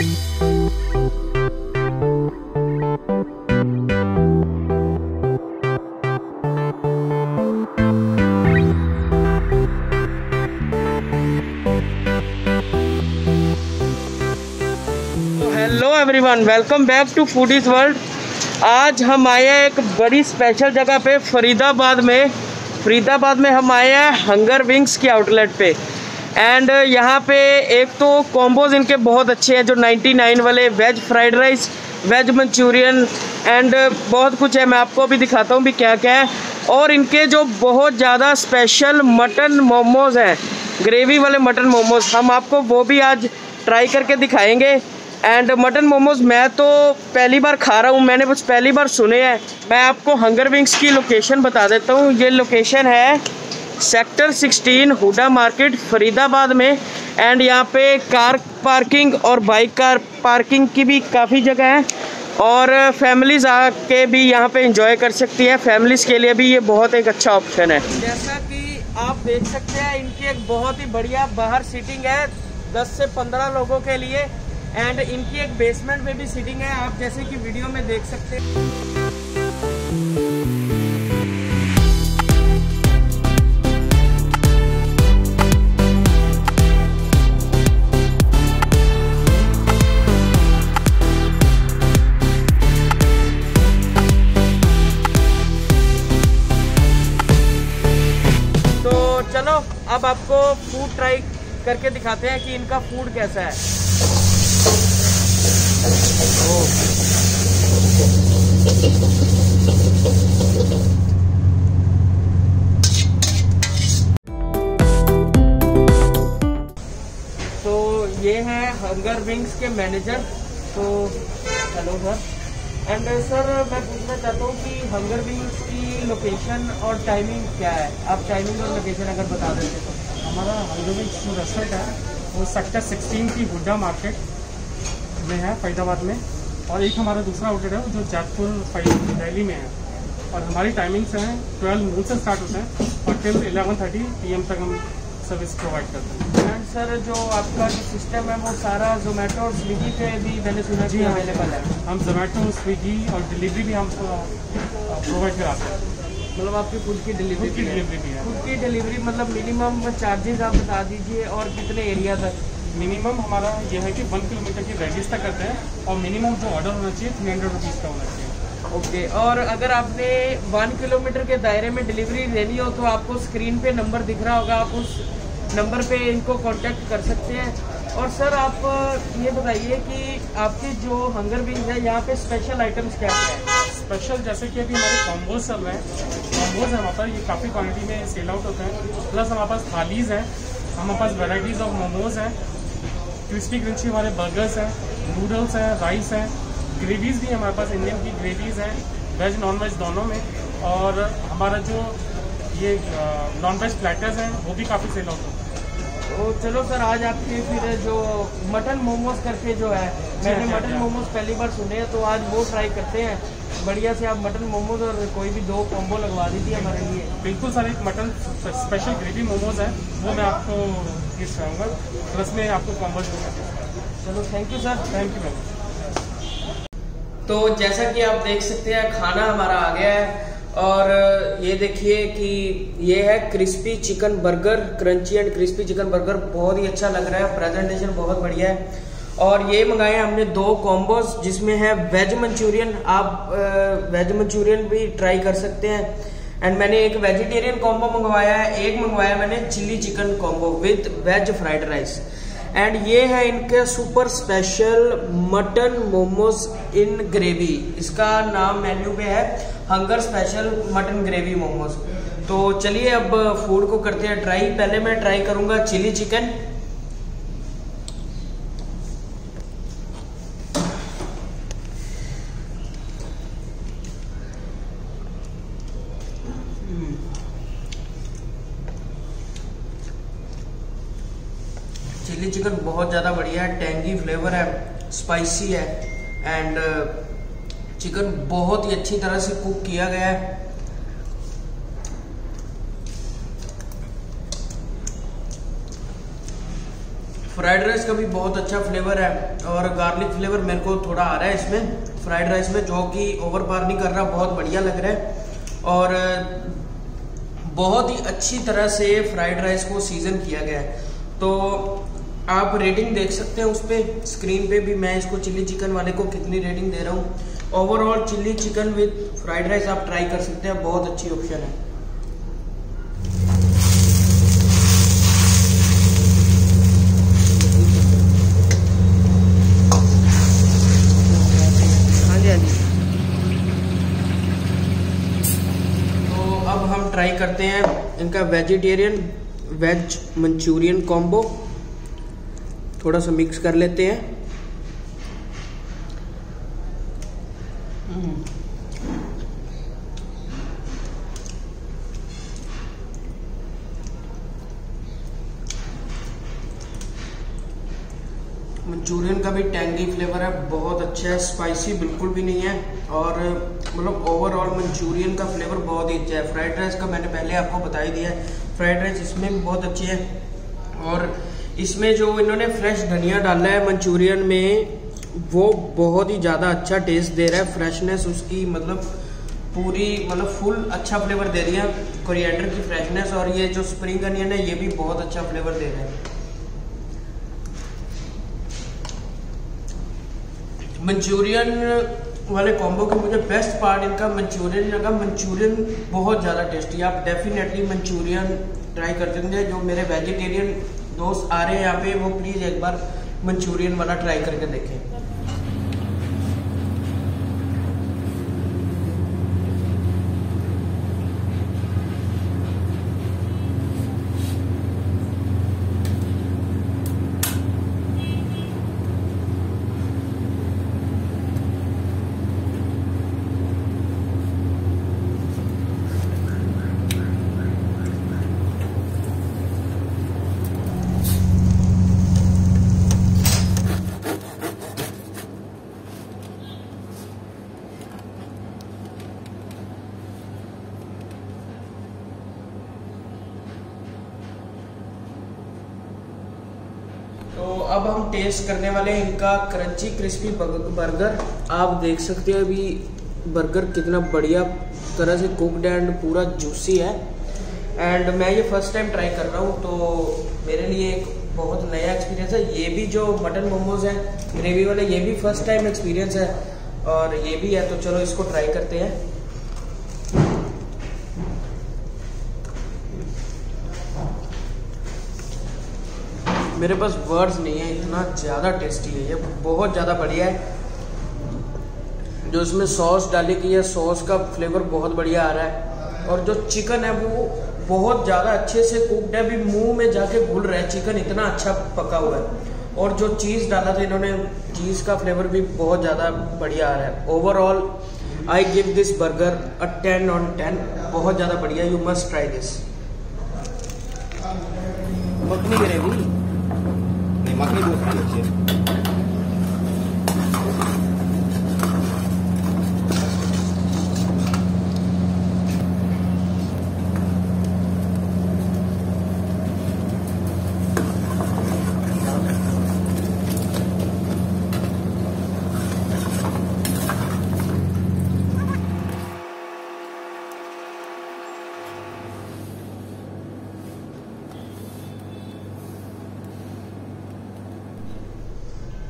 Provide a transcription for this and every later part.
Hello everyone welcome back to foodies world आज हम आए हैं एक बड़ी स्पेशल जगह पे, फरीदाबाद में। फरीदाबाद में हम आए हैं हंगर विंग्स की आउटलेट पे। एंड यहाँ पे एक तो कॉम्बोज इनके बहुत अच्छे हैं, जो 99 वाले veg fried rice veg Manchurian and बहुत कुछ है। मैं आपको भी दिखाता हूँ भी क्या क्या है। और इनके जो बहुत ज़्यादा स्पेशल मटन मोमोज हैं ग्रेवी वाले मटन मोमोज हम आपको वो भी आज ट्राई करके दिखाएँगे। एंड मटन मोमोज मैं तो पहली बार खा रहा हूँ, मैंने बस पहली बार सुने हैं। मैं आपको हंगर विंग्स की लोकेशन बता देता हूँ। ये लोकेशन है सेक्टर 16 हुडा मार्केट फरीदाबाद में। एंड यहाँ पे कार पार्किंग और बाइक कार पार्किंग की भी काफ़ी जगह है। और फैमिलीज़ आके भी यहाँ पे इंजॉय कर सकती हैं। फैमिलीज़ के लिए भी ये बहुत एक अच्छा ऑप्शन है। जैसा कि आप देख सकते हैं, इनकी एक बहुत ही बढ़िया बाहर सीटिंग है 10 से 15 लोगों के लिए। एंड इनकी एक बेसमेंट में भी सीटिंग है, आप जैसे कि वीडियो में देख सकते हैं। अब आपको फ़ूड ट्राई करके दिखाते हैं कि इनका फ़ूड कैसा है। तो ये है हंगर विंग्स के मैनेजर तो हेलो सर एंड सर मैं पूछना चाहता हूँ कि हंगर विंग्स की लोकेशन और टाइमिंग क्या है? आप टाइमिंग और लोकेशन अगर बता देते तो। हमारा हंगर विंग्स जो रेस्टोरेंट है, वो सेक्टर 16 की हुड्डा मार्केट में है, फरीदाबाद में। और एक हमारा दूसरा आउटलेट है, जो जैतपुर दिल्ली में है। और हमारी टाइमिंग्स हैं ट्वेल्व नून से स्टार्ट होते हैं और टिल इलेवन थर्टी पी तक हम सर्विस प्रोवाइड करते हैं। सर जो आपका जो सिस्टम है वो सारा जोमेटो और स्विगी पे भी मैंने सुना जी अवेलेबल है। हम जोमेटो स्विगी और डिलीवरी भी हम प्रोवाइड कराते हैं। मतलब आपकी खुद की डिलीवरी की डिलीवरी भी है। खुद की डिलीवरी मतलब मिनिमम चार्जेस आप बता दीजिए और कितने एरिया तक? मिनिमम हमारा यह है कि वन किलोमीटर की रेडियस तक करते हैं और मिनिमम जो ऑर्डर होना चाहिए थ्री हंड्रेड रुपीज़ का होना चाहिए। ओके okay, और अगर आपने वन किलोमीटर के दायरे में डिलीवरी लेनी हो तो आपको स्क्रीन पे नंबर दिख रहा होगा आप उस नंबर पे इनको कांटेक्ट कर सकते हैं। और सर, आप ये बताइए कि आपकी जो हंगर विंग है, यहाँ पे स्पेशल आइटम्स क्या है? स्पेशल जैसे कि अभी हमारे कॉम्बोज चल रहे हैं। कॉम्बोज हमारे पास, ये काफ़ी क्वांटिटी में सेल आउट होते हैं। प्लस हमारे पास थालीज़ हैं। हमारे पास वेराइटीज़ ऑफ़ मोमोज हैं। क्रिस्पी क्रंची हमारे बर्गर्स हैं। नूडल्स हैं राइस हैं। ग्रेवीज़ भी हमारे पास इंडियन की ग्रेवीज़ हैं। वेज नॉन वेज दोनों में। और हमारा जो ये नॉन वेज प्लेटर्स हैं, वो भी काफ़ी सेल आउट होते हैं। तो चलो सर आज आपके फिर जो मटन मोमोज करके जो है मैंने अच्छा, मटन अच्छा। मोमोज पहली बार सुने हैं तो आज वो ट्राई करते हैं। बढ़िया से आप मटन मोमोज और कोई भी दो कॉम्बो लगवा दीजिए हमारे लिए। बिल्कुल सर एक मटन स्पेशल ग्रेवी मोमोज है वो मैं आपको गिफ्ट कराऊँगा प्लस में आपको कॉम्बो दूँगा। चलो thank you sir thank you ma'am तो जैसा कि आप देख सकते हैं खाना हमारा आ गया है। और ये देखिए कि ये है crispy chicken burger crunchy and crispy chicken burger बहुत ही अच्छा लग रहा है प्रेजेंटेशन बहुत बढ़िया है। और ये मंगाए हमने दो कॉम्बोज जिसमें है वेज मंचूरियन, आप वेज मंचूरियन भी ट्राई कर सकते हैं। एंड मैंने एक वेजिटेरियन कॉम्बो मंगवाया है, एक मंगवाया मैंने chilli chicken combo with veg fried rice and ये है इनके super special mutton momos in gravy इसका नाम मेन्यू पे है hunger special mutton gravy momos तो चलिए अब फ़ूड को करते हैं ट्राई पहले मैं ट्राई करूँगा चिली चिकन चिली चिकन बहुत ज़्यादा बढ़िया है टेंगी फ्लेवर है स्पाइसी है एंड चिकन बहुत ही अच्छी तरह से कुक किया गया है। फ्राइड राइस का भी बहुत अच्छा फ्लेवर है, और गार्लिक फ्लेवर मेरे को थोड़ा आ रहा है इसमें। फ्राइड राइस में जो कि ओवर पार नहीं कर रहा बहुत बढ़िया लग रहा है। और, बहुत ही अच्छी तरह से फ्राइड राइस को सीज़न किया गया है। तो आप रेटिंग देख सकते हैं उस पर स्क्रीन पे भी मैं इसको चिल्ली चिकन वाले को कितनी रेटिंग दे रहा हूँ। Overall chilli chicken with fried rice आप ट्राई कर सकते हैं। बहुत अच्छी ऑप्शन है। हाँ हाँ तो अब हम ट्राई करते हैं इनका वेजिटेरियन वेज मंचूरियन कॉम्बो थोड़ा सा मिक्स कर लेते हैं। मंचूरियन का भी टैंगी फ्लेवर है, बहुत अच्छा है स्पाइसी बिल्कुल भी नहीं है। और मतलब ओवरऑल मंचूरियन का फ्लेवर बहुत ही अच्छा है। फ्राइड राइस का मैंने पहले आपको बता ही दिया है। फ्राइड राइस इसमें भी बहुत अच्छी है। और इसमें जो इन्होंने फ्रेश धनिया डाला है मंचूरियन में, वो बहुत ही ज़्यादा अच्छा टेस्ट दे रहा है। फ्रेशनेस उसकी मतलब पूरी मतलब फुल अच्छा फ्लेवर दे रही है। कोरिएंडर की फ्रेशनेस और ये जो स्प्रिंग अनियन है, ये भी बहुत अच्छा फ्लेवर दे रहा है। मंचूरियन वाले कॉम्बो के मुझे बेस्ट पार्ट इनका मंचूरियन, लगा मंचूरियन बहुत ज़्यादा टेस्टी आप डेफिनेटली मंचूरियन ट्राई कर देंगे जो मेरे वेजिटेरियन दोस्त आ रहे हैं यहाँ पे, वो प्लीज़ एक बार मंचूरियन वाला ट्राई करके देखें तो अब हम टेस्ट करने वाले हैं इनका क्रंची क्रिस्पी बर्गर आप देख सकते हैं अभी बर्गर कितना बढ़िया तरह से कुकड एंड पूरा जूसी है। एंड मैं ये फ़र्स्ट टाइम ट्राई कर रहा हूँ तो मेरे लिए एक बहुत नया एक्सपीरियंस है। ये भी जो मटन मोमोज हैं ग्रेवी वाले, ये भी फ़र्स्ट टाइम एक्सपीरियंस है। और ये भी है तो चलो इसको ट्राई करते हैं। मेरे पास वर्ड्स नहीं है, इतना ज़्यादा टेस्टी है, ये बहुत ज़्यादा बढ़िया है। जो इसमें सॉस डाली गई है सॉस का फ्लेवर बहुत बढ़िया आ रहा है। और जो चिकन है, वो बहुत ज़्यादा अच्छे से कुकड है, अभी मुँह में जाके घुल रहा है। चिकन इतना अच्छा पका हुआ है। और जो चीज़ डाला था, इन्होंने चीज़ का फ्लेवर भी बहुत ज़्यादा बढ़िया आ रहा है। Overall I give this burger a ten on ten बहुत ज़्यादा बढ़िया you must try this makhani gravy नहीं मखनी दूसरी अच्छी है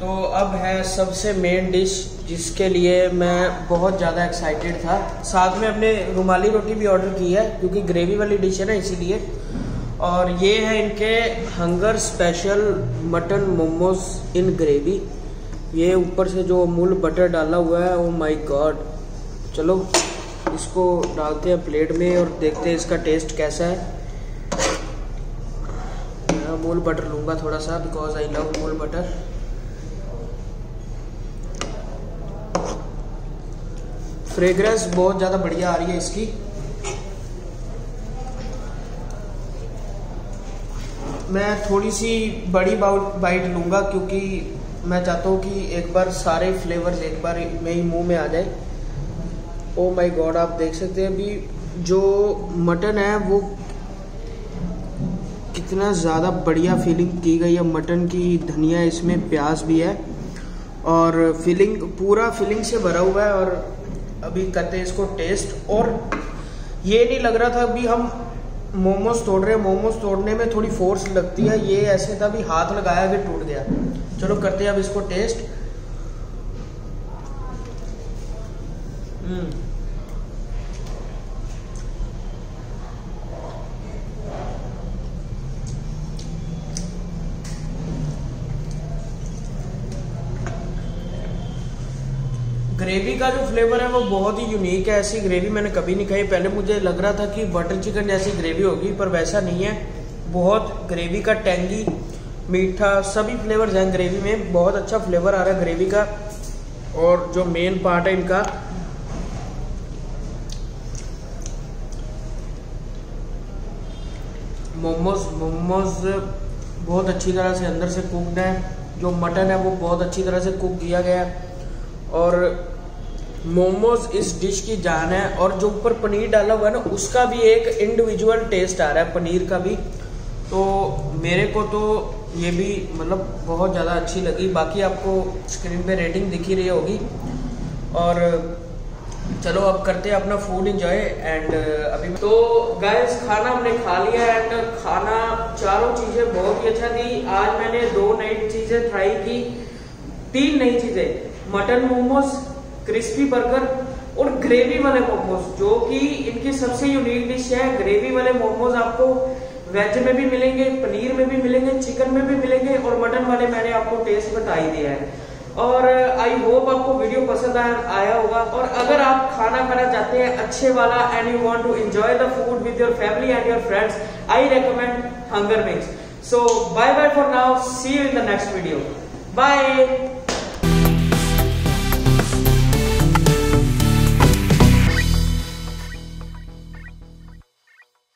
तो अब है सबसे मेन डिश जिसके लिए मैं बहुत ज़्यादा एक्साइटेड था। साथ में हमने रुमाली रोटी भी ऑर्डर की है, क्योंकि ग्रेवी वाली डिश है ना, इसीलिए। और ये है इनके hunger special mutton momos in gravy ये ऊपर से जो अमूल बटर डाला हुआ है ओ माय गॉड चलो, इसको डालते हैं प्लेट में और देखते हैं इसका टेस्ट कैसा है। मैं अमूल बटर लूँगा थोड़ा सा because I love Amul butter fragrance बहुत ज़्यादा बढ़िया आ रही है इसकी। मैं थोड़ी सी बड़ी बाइट लूँगा क्योंकि मैं चाहता हूँ कि एक बार सारे फ्लेवर्स एक बार मेरे मुँह में आ जाए। ओ माय गॉड आप देख सकते हैं अभी जो मटन है वो कितना ज़्यादा बढ़िया फीलिंग की गई है। मटन की धनिया, इसमें प्याज भी है और फीलिंग पूरा फीलिंग से भरा हुआ है और अभी करते हैं इसको टेस्ट, और ये नहीं लग रहा था अभी हम मोमोज तोड़ रहे हैं। मोमोज तोड़ने में थोड़ी फोर्स लगती है। ये ऐसे था, अभी हाथ लगाया कि टूट गया। चलो करते हैं अब इसको टेस्ट। हम्म ग्रेवी का जो फ्लेवर है वो बहुत ही यूनिक है, ऐसी ग्रेवी मैंने कभी नहीं खाई। पहले मुझे लग रहा था कि बटर चिकन जैसी ग्रेवी होगी, पर वैसा नहीं है। बहुत ग्रेवी का टेंगी मीठा, सभी फ्लेवर्स हैं ग्रेवी में। बहुत अच्छा फ्लेवर आ रहा है ग्रेवी का। और जो मेन पार्ट है इनका, मोमोज मोमोज बहुत अच्छी तरह से अंदर से कुकड है। जो मटन है वो बहुत अच्छी तरह से कुक किया गया है। और मोमोज इस डिश की जान है और जो ऊपर पनीर डाला हुआ है ना, उसका भी एक इंडिविजुअल टेस्ट आ रहा है, पनीर का भी। तो मेरे को तो ये भी मतलब बहुत ज़्यादा अच्छी लगी। बाकी आपको स्क्रीन पे रेटिंग दिखी रही होगी। और चलो, अब करते हैं अपना फ़ूड इंजॉय एंड अभी तो गैस खाना हमने खा लिया एंड खाना चारों चीज़ें बहुत ही अच्छा थी आज मैंने दो नई चीज़ें ट्राई की। तीन नई चीज़ें, मटन मोमोज क्रिस्पी बर्गर और ग्रेवी वाले मोमोज जो कि इनकी सबसे यूनिक डिश है। ग्रेवी वाले मोमोज आपको वेज में भी मिलेंगे पनीर में भी मिलेंगे चिकन में भी मिलेंगे और मटन वाले मैंने आपको टेस्ट बता ही दिया है। और आई होप आपको वीडियो पसंद आया, होगा। और अगर आप खाना खाना चाहते हैं अच्छे वाला and you want to enjoy the food with your family and your friends I recommend hunger mix so bye bye for now see you in the next video bye